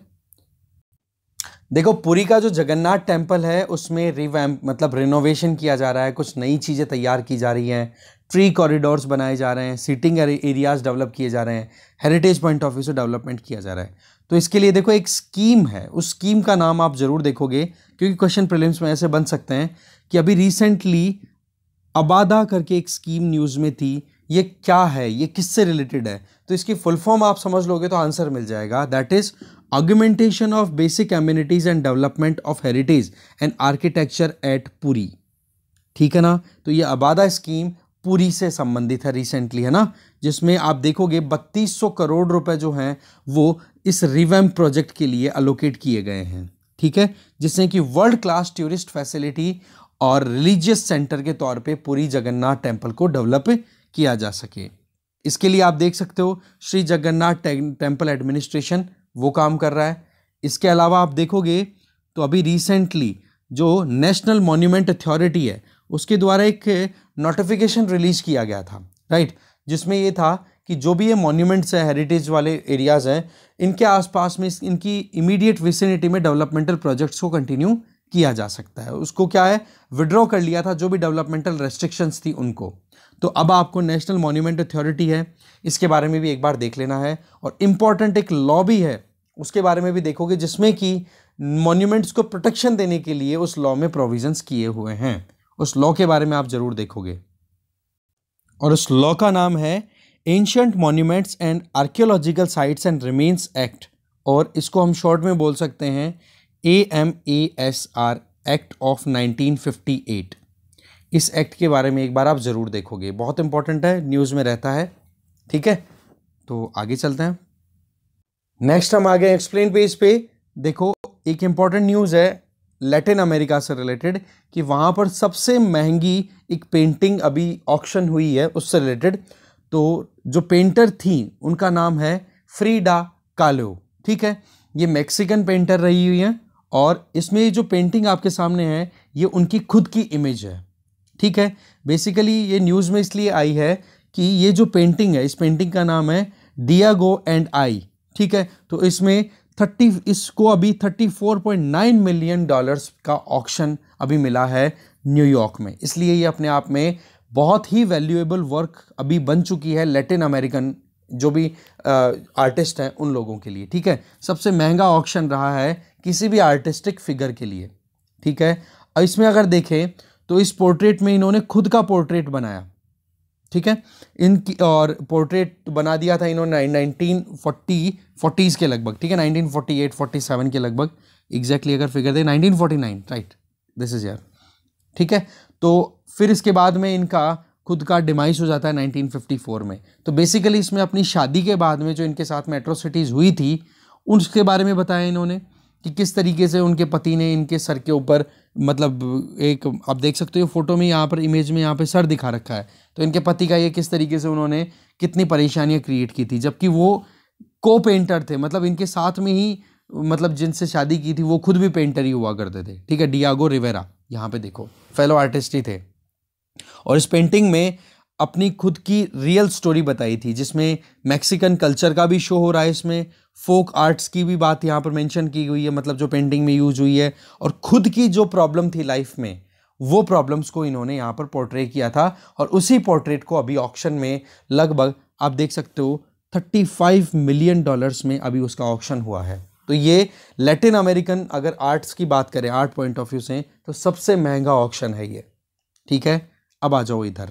देखो, पुरी का जो जगन्नाथ टेंपल है, उसमें रिवैम्प मतलब रिनोवेशन किया जा रहा है। कुछ नई चीज़ें तैयार की जा रही हैं। ट्री कॉरिडोर्स बनाए जा रहे हैं। सीटिंग एरियाज़ डेवलप किए जा रहे हैं। हेरिटेज पॉइंट ऑफ़ व्यू से डेवलपमेंट किया जा रहा है। तो इसके लिए देखो, एक स्कीम है। उस स्कीम का नाम आप ज़रूर देखोगे, क्योंकि क्वेश्चन प्रिलिम्स में ऐसे बन सकते हैं कि अभी रिसेंटली अबादा करके एक स्कीम न्यूज़ में थी ये क्या है? ये किससे रिलेटेड है? तो इसकी फुल फॉर्म आप समझ लोगे तो आंसर मिल जाएगा। That is augmentation of basic communities and development of heritage and architecture at Puri ठीक है ना? तो ये आबादा स्कीम पूरी से संबंधित है रिसेंटली है ना? जिसमें आप देखोगे बत्तीस सौ करोड़ रुपए जो हैं, वो इस रिवैम प्रोजेक्ट के लिए अलोकेट किए गए हैं। ठीक है? जिससे कि वर्ल्ड क्लास टूरिस्ट फैसिलिटी और रिलीजियस सेंटर के तौर पे पूरी जगन्नाथ टेंपल को डेवलप किया जा सके। इसके लिए आप देख सकते हो, श्री जगन्नाथ टेंपल एडमिनिस्ट्रेशन वो काम कर रहा है। इसके अलावा आप देखोगे तो अभी रिसेंटली जो नेशनल मॉन्यूमेंट अथॉरिटी है, उसके द्वारा एक नोटिफिकेशन रिलीज़ किया गया था राइट जिसमें ये था कि जो भी ये मॉन्यूमेंट्स हैं हेरिटेज वाले एरियाज़ हैं, इनके आसपास में इनकी इमीडिएट विसिनिटी में डेवलपमेंटल प्रोजेक्ट्स को कंटिन्यू किया जा सकता है। उसको क्या है विड्रॉ कर लिया था जो भी डेवलपमेंटल रेस्ट्रिक्शंस थी उनको। तो अब आपको नेशनल मॉन्यूमेंट अथॉरिटी है, इसके बारे में भी एक बार देख लेना है, और इंपॉर्टेंट एक लॉ भी है, उसके बारे में भी देखोगे, जिसमें कि मॉन्यूमेंट्स को प्रोटेक्शन देने के लिए उस लॉ में प्रोविजंस किए हुए हैं। उस लॉ के बारे में आप ज़रूर देखोगे। और उस लॉ का नाम है ancient monuments and archaeological sites and remains act और इसको हम शॉर्ट में बोल सकते हैं A M A S R act of 1958 इस एक्ट के बारे में एक बार आप ज़रूर देखोगे। बहुत इंपॉर्टेंट है न्यूज़ में रहता है, ठीक है? तो आगे चलते हैं। नेक्स्ट हम आ गए एक्सप्लेन पेज पे। देखो, एक इंपॉर्टेंट न्यूज़ है लैटिन अमेरिका से रिलेटेड कि वहाँ पर सबसे महँगी एक पेंटिंग अभी ऑक्शन हुई है, उससे रिलेटेड तो जो पेंटर थी, उनका नाम है फ्रीडा कालो ठीक है? ये मैक्सिकन पेंटर रही हुई हैं, और इसमें जो पेंटिंग आपके सामने है, ये उनकी खुद की इमेज है। ठीक है? बेसिकली ये न्यूज़ में इसलिए आई है कि ये जो पेंटिंग है, इस पेंटिंग का नाम है डियागो एंड आई ठीक है? तो इसमें थर्टी इसको अभी thirty four point nine million dollars का ऑक्शन अभी मिला है न्यूयॉर्क में। इसलिए ये अपने आप में बहुत ही वैल्यूएबल वर्क अभी बन चुकी है लेटिन अमेरिकन जो भी आर्टिस्ट हैं उन लोगों के लिए, ठीक है? सबसे महँगा ऑक्शन रहा है किसी भी आर्टिस्टिक फिगर के लिए, ठीक है? और इसमें अगर देखें तो इस पोर्ट्रेट में इन्होंने खुद का पोर्ट्रेट बनाया। ठीक है? इनकी, और पोर्ट्रेट बना दिया था इन्होंने नाइनटीन फोर्टी, फोर्टीज़ के लगभग, ठीक है? Nineteen forty eight, forty seven के लगभग एग्जैक्टली अगर figure they, nineteen forty nine right this is यार ठीक है? तो फिर इसके बाद में इनका खुद का डिमाइस हो जाता है 1954 में। तो बेसिकली इसमें अपनी शादी के बाद में जो इनके साथ में एट्रोसिटीज़ हुई थी, उसके बारे में बताया इन्होंने। कि किस तरीके से उनके पति ने इनके सर के ऊपर मतलब एक, आप देख सकते हो फ़ोटो में यहाँ पर, इमेज में यहाँ पे सर दिखा रखा है। तो इनके पति का ये किस तरीके से उन्होंने कितनी परेशानियाँ क्रिएट की थी, जबकि वो को पेंटर थे मतलब इनके साथ में ही मतलब जिनसे शादी की थी, वो खुद भी पेंटर ही हुआ करते थे। ठीक है डियागो रिवेरा यहाँ पे देखो फेलो आर्टिस्ट ही थे। और इस पेंटिंग में अपनी खुद की रियल स्टोरी बताई थी, जिसमें मैक्सिकन कल्चर का भी शो हो रहा है इसमें फोक आर्ट्स की भी बात यहाँ पर मेंशन की हुई है मतलब जो पेंटिंग में यूज़ हुई है और खुद की जो प्रॉब्लम थी लाइफ में, वो प्रॉब्लम्स को इन्होंने यहाँ पर पोर्ट्रे किया था और उसी पोर्ट्रेट को अभी ऑक्शन में लगभग, आप देख सकते हो 35 मिलियन डॉलर्स में अभी उसका ऑक्शन हुआ है। तो ये लैटिन अमेरिकन अगर आर्ट्स की बात करें, आर्ट पॉइंट ऑफ़ व्यू से तो सबसे महँगा ऑक्शन है ये। ठीक है? अब आ जाओ इधर।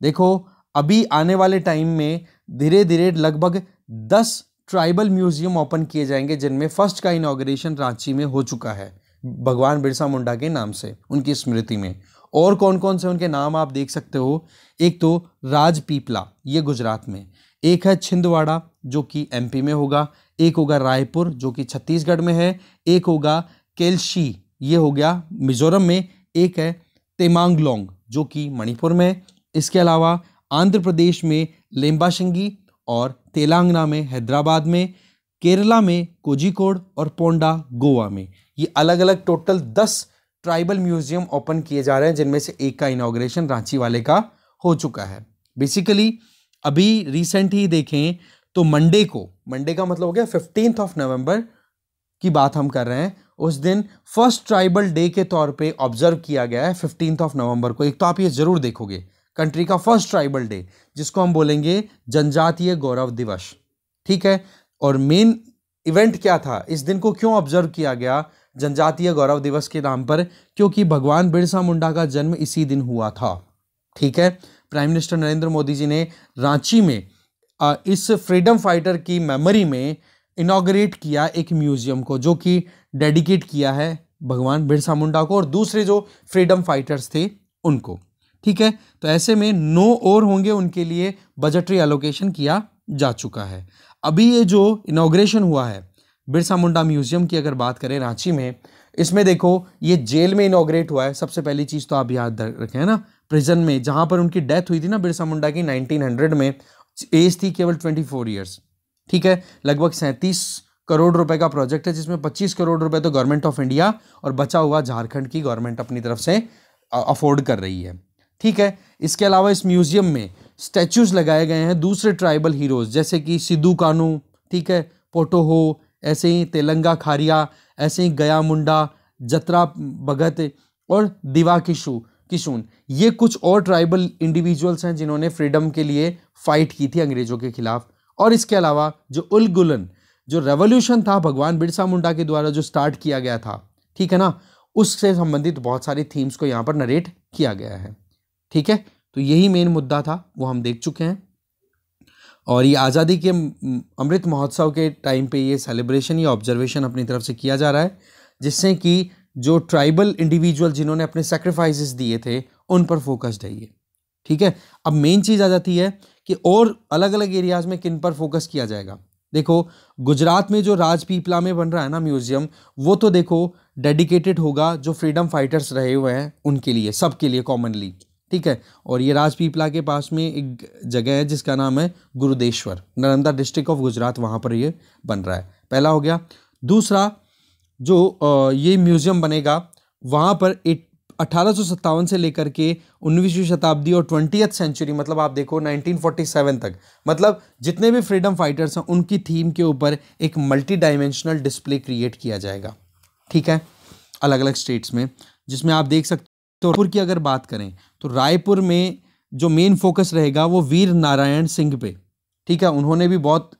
देखो, अभी आने वाले टाइम में धीरे धीरे लगभग दस ट्राइबल म्यूज़ियम ओपन किए जाएँगे, जिनमें फ़र्स्ट का इनाग्रेशन रांची में हो चुका है, भगवान बिरसा मुंडा के नाम से, उनकी स्मृति में। और कौन कौन से उनके नाम आप देख सकते हो? एक तो राजपीपला ये गुजरात में। एक है छिंदवाड़ा, जो कि एमपी में होगा। एक होगा रायपुर, जो कि छत्तीसगढ़ में है। एक होगा केलशी, ये हो गया मिजोरम में। एक है तेमांगलोंग, जो कि मणिपुर में। इसके अलावा आंध्र प्रदेश में लेम्बाशंगी और तेलंगाना में, हैदराबाद में, केरला में कोजिकोड और पोंडा, गोवा में। ये अलग अलग टोटल दस ट्राइबल म्यूज़ियम ओपन किए जा रहे हैं, जिनमें से एक का इनाग्रेशन रांची वाले का हो चुका है। बेसिकली, अभी रिसेंट ही देखें तो मंडे को, मंडे का मतलब हो गया फिफ्टींथ ऑफ़ नवंबर की बात हम कर रहे हैं, उस दिन फ़र्स्ट ट्राइबल डे के तौर पे ऑब्ज़र्व किया गया है फिफ्टींथ ऑफ़ नवंबर को। एक तो आप ये ज़रूर देखोगे कंट्री का फ़र्स्ट ट्राइबल डे जिसको हम बोलेंगे जनजातीय गौरव दिवस। ठीक है? और मेन इवेंट क्या था? इस दिन को क्यों ऑब्ज़र्व किया गया जनजातीय गौरव दिवस के नाम पर? क्योंकि भगवान बिरसा मुंडा का जन्म इसी दिन हुआ था। ठीक है? प्राइम मिनिस्टर नरेंद्र मोदी जी ने रांची में इस फ्रीडम फाइटर की मेमोरी में इनाग्रेट किया एक म्यूज़ियम को, जो कि डेडिकेट किया है भगवान बिरसा मुंडा को और दूसरे जो फ्रीडम फाइटर्स थे, उनको। ठीक है? तो ऐसे में नो और होंगे, उनके लिए बजटरी एलोकेशन किया जा चुका है। अभी ये जो इनाग्रेशन हुआ है, बिरसा मुंडा म्यूज़ियम की अगर बात करें रांची में, इसमें देखो, ये जेल में इनाग्रेट हुआ है। सबसे पहली चीज़ तो आप याद रखें ना? प्रिजन में, जहाँ पर उनकी डेथ हुई थी ना बिरसा मुंडा की 1900 में एज थी केवल 24 इयर्स ठीक है? लगभग सैंतीस करोड़ रुपए का प्रोजेक्ट है, जिसमें 25 करोड़ रुपए तो गवर्नमेंट ऑफ़ इंडिया और बचा हुआ झारखंड की गवर्नमेंट अपनी तरफ़ से अफोर्ड कर रही है। ठीक है? इसके अलावा इस म्यूज़ियम में स्टैचूज लगाए गए हैं दूसरे ट्राइबल हीरोज जैसे कि सिद्धू कानू, ठीक है? पोटोहो ऐसे ही तेलंगा खारिया, ऐसे ही गया मुंडा, जतरा भगत और दिवा किशु, किशुन। ये कुछ और ट्राइबल इंडिविजुअल्स हैं जिन्होंने फ्रीडम के लिए फाइट की थी अंग्रेज़ों के खिलाफ। और इसके अलावा जो उल गुलन, जो रेवोल्यूशन था भगवान बिरसा मुंडा के द्वारा जो स्टार्ट किया गया था, ठीक है ना? उससे संबंधित बहुत सारी थीम्स को यहाँ पर नरेट किया गया है। ठीक है? तो यही मेन मुद्दा था, वो हम देख चुके हैं। और ये आज़ादी के अमृत महोत्सव के टाइम पे ये सेलिब्रेशन या ऑब्जर्वेशन अपनी तरफ़ से किया जा रहा है, जिससे कि जो ट्राइबल इंडिविजुअल जिन्होंने अपने सेक्रीफाइसेस दिए थे, उन पर फोकस्ड है ये ठीक है? अब मेन चीज़ आ जाती है कि और अलग अलग एरियाज़ में किन पर फोकस किया जाएगा? देखो, गुजरात में जो राजपीपला में बन रहा है ना म्यूज़ियम, वो तो देखो डेडिकेटेड होगा जो फ्रीडम फाइटर्स रहे हुए हैं, उनके लिए, सबके लिए कॉमनली ठीक है? और ये राजपीपला के पास में एक जगह है, जिसका नाम है गुरुदेश्वर। नर्मदा डिस्ट्रिक्ट ऑफ़ गुजरात वहाँ पर ये बन रहा है। पहला हो गया। दूसरा, जो ये म्यूज़ियम बनेगा, वहाँ पर एक अठारह से लेकर के उन्नीसवीं शताब्दी और ट्वेंटी सेंचुरी मतलब आप देखो 1947 तक। मतलब जितने भी फ्रीडम फाइटर्स हैं, उनकी थीम के ऊपर एक मल्टी डायमेंशनल डिस्प्ले क्रिएट किया जाएगा। ठीक है? अलग अलग स्टेट्स में, जिसमें आप देख सकते तो रायपुर की अगर बात करें तो रायपुर में जो मेन फोकस रहेगा वो वीर नारायण सिंह पे। ठीक है, उन्होंने भी बहुत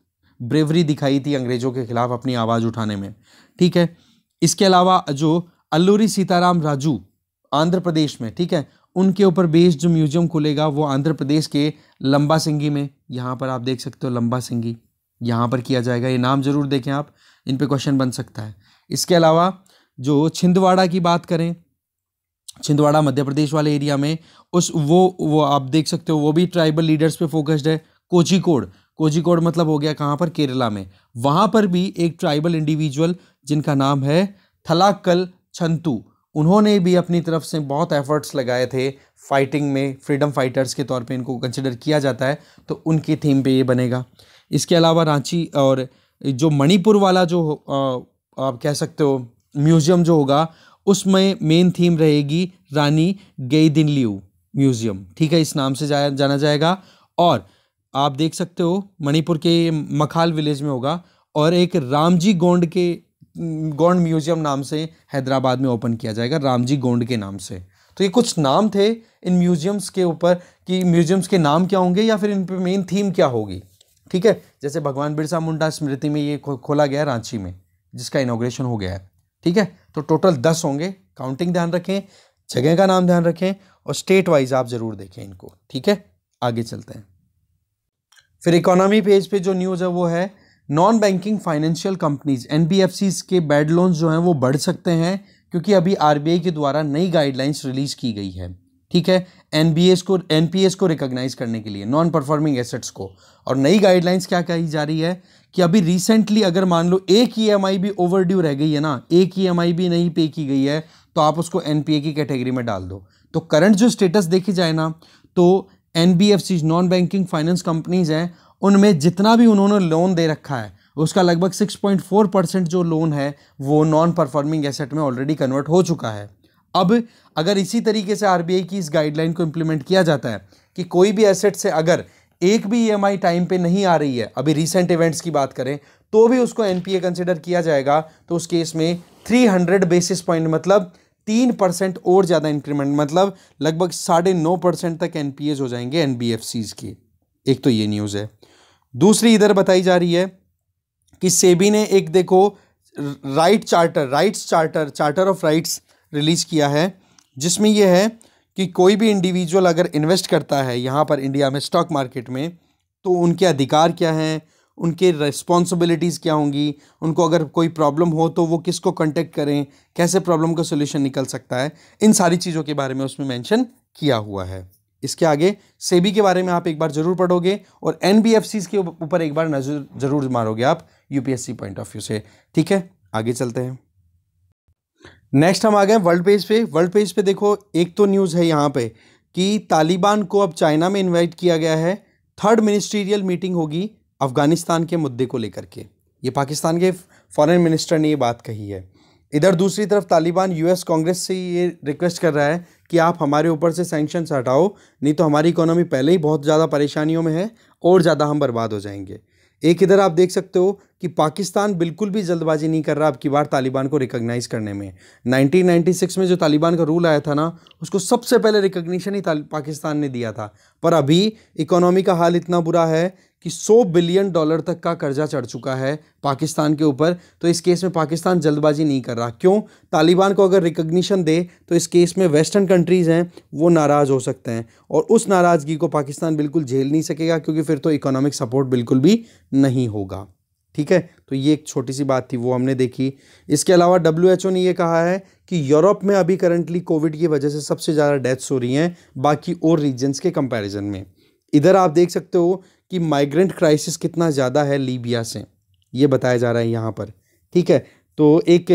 ब्रेवरी दिखाई थी अंग्रेज़ों के खिलाफ अपनी आवाज़ उठाने में। ठीक है, इसके अलावा जो अल्लूरी सीताराम राजू आंध्र प्रदेश में, ठीक है, उनके ऊपर बेस्ड जो म्यूज़ियम खुलेगा वो आंध्र प्रदेश के लंबा सिंगी में। यहाँ पर आप देख सकते हो लंबा सिंगी यहाँ पर किया जाएगा, ये नाम ज़रूर देखें आप, इन पर क्वेश्चन बन सकता है। इसके अलावा जो छिंदवाड़ा की बात करें छिंदवाड़ा, मध्य प्रदेश वाले एरिया में, उस वो वो आप देख सकते हो, वो भी ट्राइबल लीडर्स पे फोकस्ड है कोचिकोड कोचिकोड मतलब हो गया कहाँ पर? केरला में। वहाँ पर भी एक ट्राइबल इंडिविजुअल, जिनका नाम है थलाकल छंतु। उन्होंने भी अपनी तरफ़ से बहुत एफर्ट्स लगाए थे, फाइटिंग में, फ्रीडम फाइटर्स के तौर पे इनको कंसिडर किया जाता है तो उनकी थीम पे ये बनेगा। इसके अलावा रांची और जो मणिपुर वाला जो आप कह सकते हो, म्यूज़ियम जो होगा उसमें मेन थीम रहेगी रानी गेदिनलियू म्यूज़ियम। ठीक है, इस नाम से जाया जाना जाएगा। और आप देख सकते हो, मणिपुर के मखाल विलेज में होगा और एक रामजी गोंड के, गोंड म्यूज़ियम नाम से हैदराबाद में ओपन किया जाएगा, रामजी गोंड के नाम से। तो ये कुछ नाम थे इन म्यूजियम्स के ऊपर कि म्यूजियम्स के नाम क्या होंगे या फिर इन पर मेन थीम क्या होगी। ठीक है, जैसे भगवान बिरसा मुंडा स्मृति में ये खोला गया रांची में, जिसका इनोग्रेशन हो गया है। ठीक है? तो टोटल दस होंगे। काउंटिंग ध्यान रखें, जगह का नाम ध्यान रखें और स्टेट वाइज आप ज़रूर देखें इनको। ठीक है? आगे चलते हैं। फिर इकोनॉमी पेज पे जो न्यूज़ है वो है नॉन बैंकिंग फाइनेंशियल कंपनीज़ एन के बैड लोन्स जो हैं वो बढ़ सकते हैं क्योंकि अभी आरबीआई के द्वारा नई गाइडलाइंस रिलीज़ की गई है। ठीक है? एन को एन को रिकॉग्नाइज करने के लिए नॉन परफॉर्मिंग एसेट्स को। और नई गाइडलाइंस क्या कही जा रही है? कि अभी रिसेंटली अगर मान लो एक ई e भी ओवर रह गई है ना, एक ई e भी नहीं पे की गई है तो आप उसको एनपीए की कैटेगरी में डाल दो। तो करंट जो स्टेटस देखी जाए ना तो NBFC non banking finance companies हैं, उनमें जितना भी उन्होंने लोन दे रखा है, उसका लगभग 6.4 परसेंट जो लोन है, वो नॉन परफॉर्मिंग एसेट में ऑलरेडी कन्वर्ट हो चुका है। अब अगर इसी तरीके से आरबीआई की इस गाइडलाइन को इम्प्लीमेंट किया जाता है कि कोई भी एसेट से अगर एक भी ई टाइम पे नहीं आ रही है, अभी रिसेंट इवेंट्स की बात करें तो भी उसको एनपीए कंसिडर किया जाएगा तो उस केस में 300 बेसिस पॉइंट मतलब तीन परसेंट और ज़्यादा इंक्रीमेंट मतलब लगभग साढ़े नौ परसेंट तक एनपीएस हो जाएँगे एन की। एक तो ये न्यूज़ है। दूसरी इधर बताई जा रही है कि सेबी ने एक देखो right charter rights charter charter of rights release किया है, जिसमें यह है कि कोई भी इंडिविजुअल अगर इन्वेस्ट करता है यहाँ पर इंडिया में स्टॉक मार्केट में तो उनके अधिकार क्या हैं? उनके रिस्पॉन्सिबिलिटीज़ क्या होंगी? उनको अगर कोई प्रॉब्लम हो तो वो किसको कांटेक्ट करें? कैसे प्रॉब्लम का सोल्यूशन निकल सकता है? इन सारी चीज़ों के बारे में उसमें मेंशन किया हुआ है। इसके आगे सेबी के बारे में आप एक बार ज़रूर पढ़ोगे और एन के ऊपर एक बार नज़र ज़रूर मारोगे आप यूपीएससी पॉइंट ऑफ़ व्यू से। ठीक है? आगे चलते हैं। नेक्स्ट हम आ गए वर्ल्ड पेज पे। वर्ल्ड पेज पे देखो, एक तो न्यूज़ है यहाँ पे कि तालिबान को अब चाइना में इनवाइट किया गया है। थर्ड मिनिस्ट्रियल मीटिंग होगी अफ़गानिस्तान के मुद्दे को लेकर के। ये पाकिस्तान के फॉरेन मिनिस्टर ने ये बात कही है। इधर दूसरी तरफ़ तालिबान यूएस कांग्रेस से ये रिक्वेस्ट कर रहा है कि आप हमारे ऊपर से सैंक्शंस हटाओ, नहीं तो हमारी इकोनॉमी पहले ही बहुत ज़्यादा परेशानियों में है और ज़्यादा हम बर्बाद हो जाएँगे। एक इधर आप देख सकते हो कि पाकिस्तान बिल्कुल भी जल्दबाजी नहीं कर रहा अब की बार तालिबान को रिकॉग्नाइज करने में। 1996 में जो तालिबान का रूल आया था ना, उसको सबसे पहले रिकग्निशन ही पाकिस्तान ने दिया था। पर अभी इकोनॉमी का हाल इतना बुरा है कि 100 बिलियन डॉलर तक का कर्जा चढ़ चुका है पाकिस्तान के ऊपर तो इस केस में पाकिस्तान जल्दबाजी नहीं कर रहा। क्यों? तालिबान को अगर रिकग्निशन दे तो इस केस में वेस्टर्न कंट्रीज़ हैं, वो नाराज़ हो सकते हैं। और उस नाराज़गी को पाकिस्तान बिल्कुल झेल नहीं सकेगा, क्योंकि फिर तो इकोनॉमिक सपोर्ट बिल्कुल भी नहीं होगा। ठीक है? तो ये एक छोटी सी बात थी, वो हमने देखी। इसके अलावा डब्ल्यूएचओ ने ये कहा है कि यूरोप में अभी करंटली कोविड की वजह से सबसे ज़्यादा डेथ्स हो रही हैं, बाकी और रीजन्स के कंपैरिजन में। इधर आप देख सकते हो कि माइग्रेंट क्राइसिस कितना ज़्यादा है लीबिया से, ये बताया जा रहा है यहाँ पर, ठीक है? तो एक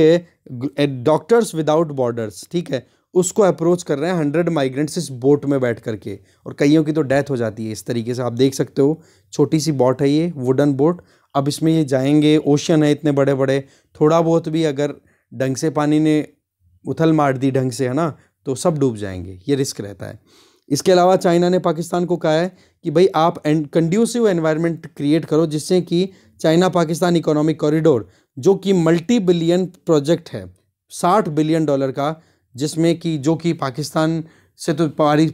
डॉक्टर्स विदाउट बॉर्डर्स ठीक है? उसको अप्रोच कर रहे हैं हंड्रेड माइग्रेंट्स इस बोट में बैठ करके, और कईयों की तो डेथ हो जाती है, इस तरीके से आप देख सकते हो, छोटी सी बोट है ये वुडन बोट अब इसमें ये जाएँगे ओशन है इतने बड़े बड़े थोड़ा बहुत भी अगर ढंग से पानी ने उथल मार दी ढंग से, है ना? तो सब डूब जाएँगे, ये रिस्क रहता है। इसके अलावा चाइना ने पाकिस्तान को कहा है कि भाई आप कंड्यूसिव एनवायरनमेंट क्रिएट करो जिससे कि चाइना पाकिस्तान इकोनॉमिक कॉरिडोर, जो कि मल्टी बिलियन प्रोजेक्ट है, साठ बिलियन डॉलर का, जिसमें कि, जो कि पाकिस्तान से तो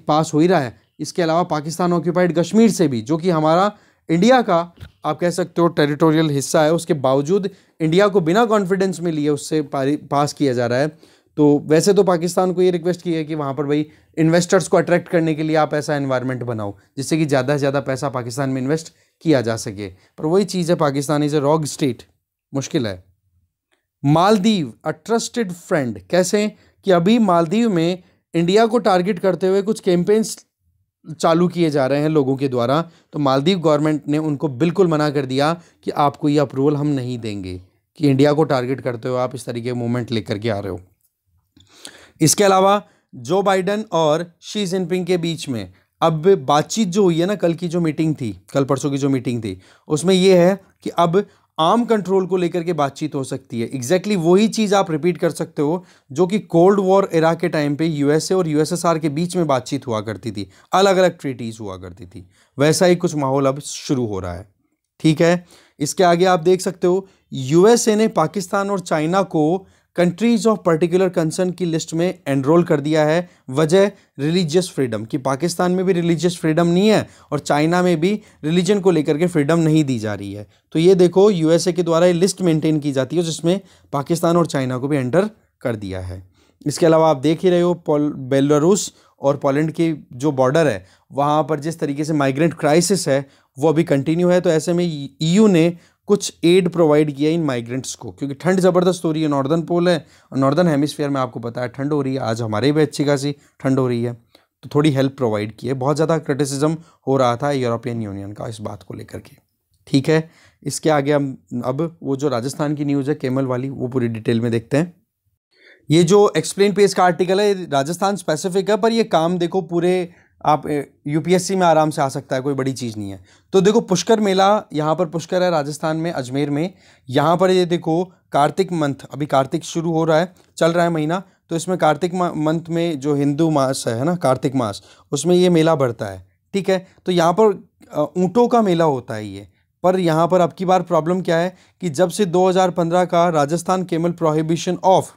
पास हो ही रहा है। इसके अलावा पाकिस्तान ऑक्यूपाइड कश्मीर से भी, जो कि हमारा इंडिया का, आप कह सकते हो टेरिटोरियल हिस्सा है। उसके बावजूद इंडिया को बिना कॉन्फिडेंस में लिए उससे पास किया जा रहा है। तो वैसे तो पाकिस्तान को ये रिक्वेस्ट की है कि वहाँ पर भाई इन्वेस्टर्स को अट्रैक्ट करने के लिए आप ऐसा इन्वायरमेंट बनाओ, जिससे कि ज़्यादा से ज़्यादा पैसा पाकिस्तान में इन्वेस्ट किया जा सके। पर वही चीज़ है, Pakistan is a rogue state मुश्किल है। मालदीव अ ट्रस्टेड फ्रेंड कैसे? कि अभी मालदीव में इंडिया को टारगेट करते हुए कुछ कैंपेन्स चालू किए जा रहे हैं लोगों के द्वारा तो मालदीव गवर्नमेंट ने उनको बिल्कुल मना कर दिया कि आपको ये अप्रूवल हम नहीं देंगे, कि इंडिया को टारगेट करते हुए आप इस तरीके मूवमेंट लेकर के आ रहे हो। इसके अलावा जो बाइडन और शी जिनपिंग के बीच में। अब बातचीत जो हुई है ना कल की जो मीटिंग थी, कल परसों की जो मीटिंग थी, उसमें यह है कि अब आर्म कंट्रोल को लेकर के बातचीत हो सकती है। एग्जैक्टली exactly वही चीज़ आप रिपीट कर सकते हो, जो कि कोल्ड वॉर इरा के टाइम पे यूएसए और यूएसएसआर के बीच में बातचीत हुआ करती थी। अलग अलग ट्रीटीज़ हुआ करती थी। वैसा ही कुछ माहौल अब शुरू हो रहा है। ठीक है? इसके आगे आप देख सकते हो यूएसए ने पाकिस्तान और चाइना को कंट्रीज़ ऑफ़ पर्टिकुलर कंसर्न की लिस्ट में एनरोल कर दिया है। वजह, रिलीजियस फ्रीडम कि। पाकिस्तान में भी रिलीजियस फ्रीडम नहीं है और चाइना में भी रिलीजन को लेकर के फ्रीडम नहीं दी जा रही है। तो ये देखो, यूएसए के द्वारा ये लिस्ट मेंटेन की जाती है जिसमें पाकिस्तान और चाइना को भी एंटर कर दिया है। इसके अलावा आप देख ही रहे हो बेलारूस और पोलैंड की जो बॉर्डर है, वहाँ पर जिस तरीके से माइग्रेंट क्राइसिस है, वो अभी कंटिन्यू है। तो ऐसे में ईयू ने कुछ एड प्रोवाइड किया इन माइग्रेंट्स को, क्योंकि ठंड ज़बरदस्त हो रही है नॉर्दर्न पोल है, और नॉर्दर्न हेमिसफेयर में आपको पता है, ठंड हो रही है, आज हमारे भी अच्छी खासी ठंड हो रही है तो थोड़ी हेल्प प्रोवाइड की है। बहुत ज़्यादा क्रिटिसिज्म हो रहा था यूरोपियन यूनियन का इस बात को लेकर के। ठीक है, इसके आगे हम अब वो जो राजस्थान की न्यूज़ है, केमल वाली, वो पूरी डिटेल में देखते हैं। ये जो एक्सप्लेन पेज का आर्टिकल है राजस्थान स्पेसिफिक है, पर ये काम देखो पूरे आप यूपीएससी में आराम से आ सकता है, कोई बड़ी चीज़ नहीं है। तो देखो, पुष्कर मेला यहाँ पर, पुष्कर है राजस्थान में, अजमेर में। यहाँ पर ये देखो, कार्तिक मंथ, अभी कार्तिक शुरू हो रहा है, चल रहा है महीना तो इसमें कार्तिक मंथ में जो हिंदू मास है ना, कार्तिक मास, उसमें ये मेला बढ़ता है, ठीक है? तो यहाँ पर ऊँटों का मेला होता है ये। पर यहाँ पर अब की बार प्रॉब्लम क्या है कि जब से 2015 का Rajasthan camel prohibition of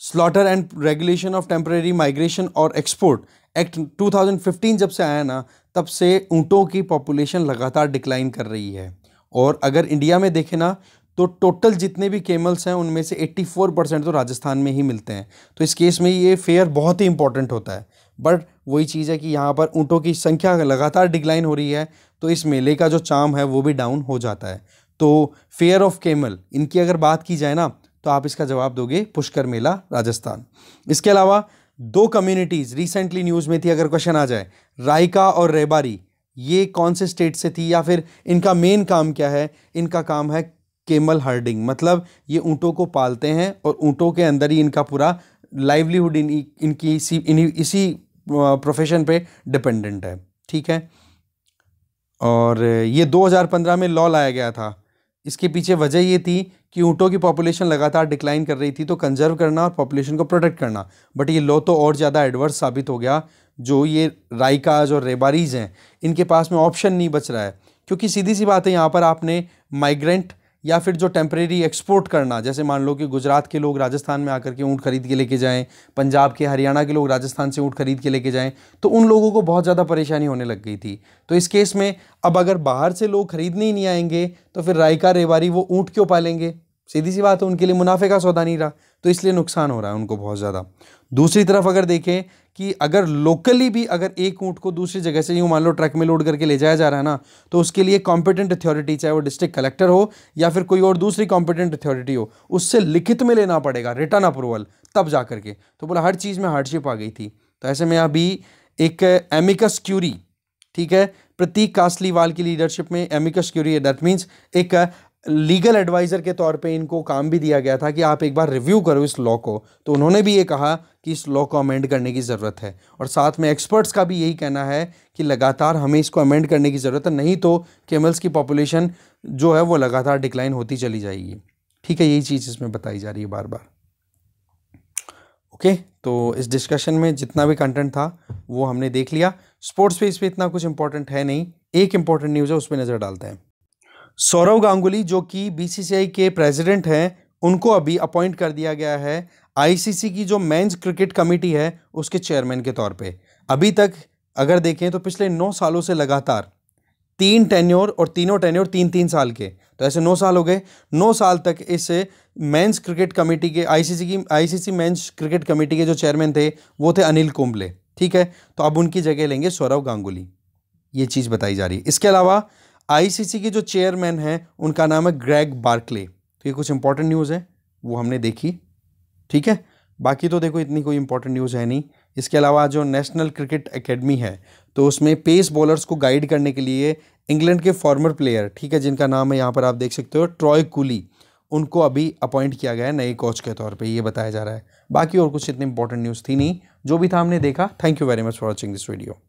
slaughter and regulation of temporary migration और एक्सपोर्ट एक्ट 2015 जब से आया ना, तब से ऊँटों की पॉपुलेशन लगातार डिक्लाइन कर रही है। और अगर इंडिया में देखें ना तो टोटल जितने भी केमल्स हैं, उनमें से 84 परसेंट तो राजस्थान में ही मिलते हैं। तो इस केस में ये फेयर बहुत ही इंपॉर्टेंट होता है। बट वही चीज़ है कि यहाँ पर ऊँटों की संख्या लगातार डिक्लाइन हो रही है तो इस मेले का जो चाम है, वो भी डाउन हो जाता है। तो फेयर ऑफ़ केमल इनकी अगर बात की जाए ना तो आप इसका जवाब दोगे, पुष्कर मेला, राजस्थान। इसके अलावा दो कम्युनिटीज़ रिसेंटली न्यूज़ में थी अगर क्वेश्चन आ जाए रायका और रेबारी ये कौन से स्टेट से थी या फिर इनका मेन काम क्या है? इनका काम है केमल हर्डिंग। मतलब ये ऊँटों को पालते हैं और ऊँटों के अंदर ही इनका पूरा लाइवलीहुड इन, इनकी इसी इसी प्रोफेशन पे डिपेंडेंट है। ठीक है? और ये 2015 में लॉ लाया गया था। इसके पीछे वजह ये थी कि ऊँटों की पॉपुलेशन लगातार डिक्लाइन कर रही थी तो कंजर्व करना और पॉपुलेशन को प्रोटेक्ट करना। बट ये लॉ तो और ज़्यादा एडवर्स साबित हो गया, जो ये राइकाज और रेबारीज हैं, इनके पास में ऑप्शन नहीं बच रहा है। क्योंकि सीधी सी बात है, यहाँ पर आपने माइग्रेंट या फिर जो टेम्परेरी एक्सपोर्ट करना, जैसे मान लो कि गुजरात के लोग राजस्थान में आकर के ऊँट खरीद के लेके जाएँ, पंजाब के, हरियाणा के लोग राजस्थान से ऊँट खरीद के लेके जाएँ तो उन लोगों को बहुत ज़्यादा परेशानी होने लग गई थी। तो इस केस में अब अगर बाहर से लोग खरीदने ही नहीं आएँगे तो फिर रायका रेवारी वो ऊँट क्यों पालेंगे? सीधी सी बात है, उनके लिए मुनाफे का सौदा नहीं रहा। तो इसलिए नुकसान हो रहा है उनको बहुत ज़्यादा। दूसरी तरफ़ अगर देखें कि अगर लोकली भी अगर एक ऊँट को दूसरी जगह से यूँ मान लो ट्रक में लोड करके ले जाया जा रहा है ना तो उसके लिए कॉम्पिटेंट अथॉरिटी चाहे वो डिस्ट्रिक्ट कलेक्टर हो या फिर कोई और दूसरी कॉम्पिटेंट अथॉरिटी हो, उससे लिखित में लेना पड़ेगा रिटर्न अप्रूवल तब जा करके। तो बोला हर चीज़ में हार्डशिप आ गई थी। तो ऐसे में अभी एक एमिकस क्यूरी ठीक है? प्रतीक कासलीवाल की लीडरशिप में एमिकस क्यूरी है दैट मीन्स एक लीगल एडवाइज़र के तौर पे इनको काम भी दिया गया था कि आप एक बार रिव्यू करो इस लॉ को। तो उन्होंने भी ये कहा कि इस लॉ को अमेंड करने की ज़रूरत है। और साथ में एक्सपर्ट्स का भी यही कहना है कि लगातार हमें इसको अमेंड करने की ज़रूरत है, नहीं तो केमल्स की पॉपुलेशन जो है वो लगातार डिक्लाइन होती चली जाएगी। ठीक है, यही चीज़ इसमें बताई जा रही है बार बार ओके तो इस डिस्कशन में जितना भी कंटेंट था, वो हमने देख लिया। स्पोर्ट्स पे इस पर इतना कुछ इंपॉर्टेंट है नहीं। एक इंपॉर्टेंट न्यूज़ है, उस पर नज़र डालते हैं। सौरव गांगुली, जो कि बीसीसीआई के प्रेसिडेंट हैं, उनको अभी अपॉइंट कर दिया गया है। आईसीसी की जो मेंस क्रिकेट कमेटी है, उसके चेयरमैन के तौर पे। अभी तक अगर देखें तो पिछले नौ सालों से लगातार तीन टेन्योर और तीनों टेन्योर तीन तीन साल के। तो ऐसे नौ साल हो गए। नौ साल तक इस मेंस क्रिकेट कमेटी के आईसीसी की आईसीसी मेंस क्रिकेट कमेटी के जो चेयरमैन थे, वो थे अनिल कुंबले ठीक है? तो अब उनकी जगह लेंगे सौरव गांगुली। ये चीज़ बताई जा रही है। इसके अलावा आईसीसी के जो चेयरमैन हैं, उनका नाम है ग्रेग बार्कले तो ये कुछ इंपॉर्टेंट न्यूज़ है, वो हमने देखी। ठीक है? बाकी तो देखो, इतनी कोई इंपॉर्टेंट न्यूज़ है नहीं। इसके अलावा जो नेशनल क्रिकेट एकेडमी है तो उसमें पेस बॉलर्स को गाइड करने के लिए इंग्लैंड के फॉर्मर प्लेयर ठीक है, जिनका नाम है, यहाँ पर आप देख सकते हो ट्रॉय कूली उनको अभी अपॉइंट किया गया है नए कोच के तौर पे, ये बताया जा रहा है। बाकी और कुछ इतनी इंपॉर्टेंट न्यूज़ थी नहीं, जो भी था हमने देखा। Thank you very much for watching this video